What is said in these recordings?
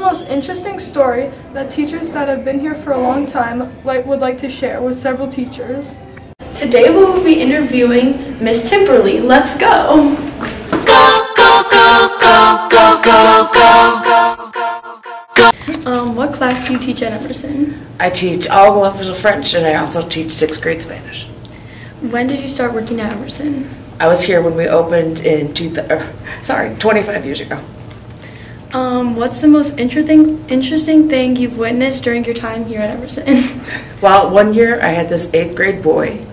most interesting story that teachers that have been here for a long time like, would like to share with several teachers? Today we will be interviewing Miss Timperley. Let's go! Go, go, go, go, go, go, go, go. Um, what class do you teach at Emerson? I teach all levels of French and I also teach sixth grade Spanish. When did you start working at Emerson? I was here when we opened in two, th- er, sorry, 25 years ago. Um, what's the most interesting interesting thing you've witnessed during your time here at Emerson? Well, one year I had this eighth grade boy,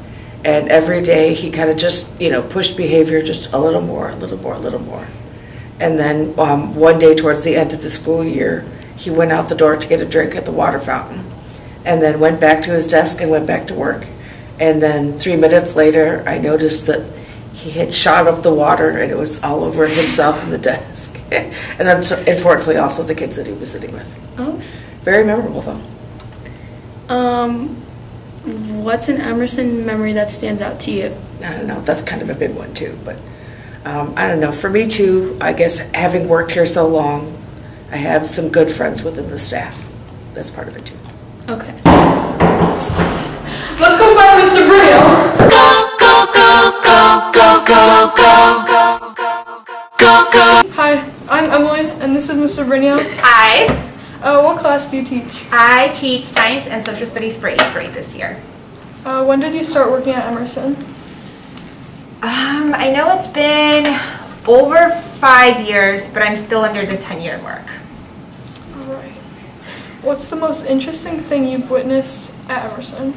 and every day he kind of just, you know, pushed behavior just a little more, a little more, a little more. And then um, one day towards the end of the school year, he went out the door to get a drink at the water fountain, and then went back to his desk and went back to work. And then three minutes later, I noticed that he had shot up the water and it was all over himself and the desk. and unfortunately, also the kids that he was sitting with. oh. Very memorable, though. Um, what's an Emerson memory that stands out to you? I don't know. That's kind of a big one too. But um, I don't know. For me too, I guess having worked here so long, I have some good friends within the staff. That's part of it too. Okay. Let's go find Mr. Dobrydnio. Hi, I'm Emily, and this is Mr. Dobrydnio. Hi, Uh, what class do you teach? I teach science and social studies for eighth grade this year. Uh, when did you start working at Emerson? Um, I know it's been over five years, but I'm still under the 10 year mark. Alright. What's the most interesting thing you've witnessed at Emerson?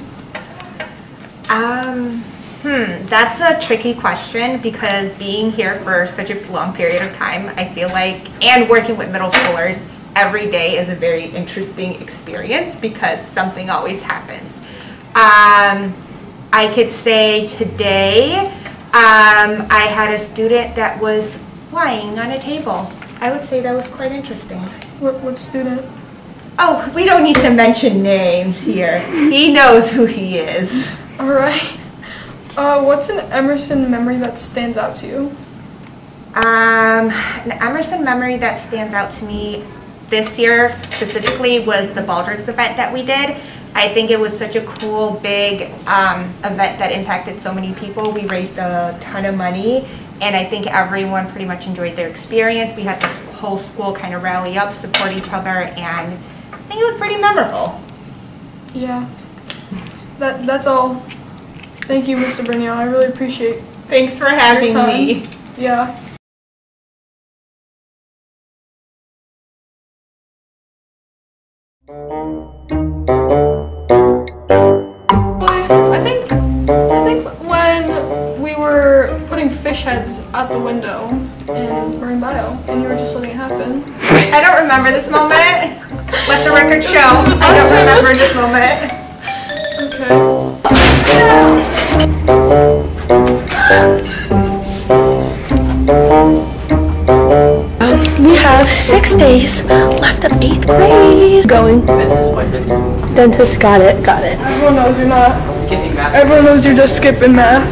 Um, hmm, that's a tricky question because being here for such a long period of time, I feel like, and working with middle schoolers every day is a very interesting experience because something always happens. Um, I could say today, um, I had a student that was lying on a table. I would say that was quite interesting. What, what student? Oh, we don't need to mention names here. He knows who he is. Alright. Uh, what's an Emerson memory that stands out to you? Um, an Emerson memory that stands out to me this year specifically was the Baldrick's event that we did. I think it was such a cool, big um, event that impacted so many people. We raised a ton of money, and I think everyone pretty much enjoyed their experience. We had this whole school kind of rally up, support each other, and I think it was pretty memorable. Yeah. That, that's all. Thank you, Mr. Dobrydnio. I really appreciate Thanks for your having time. me. Yeah. I think I think when we were putting fish heads out the window in Marine Bio and you were just letting it happen. I don't remember this moment. Let the record show. I don't remember this moment. Have six days left of eighth grade. Going. Dentist got it, got it. Everyone knows you're not. Everyone knows you're just skipping math.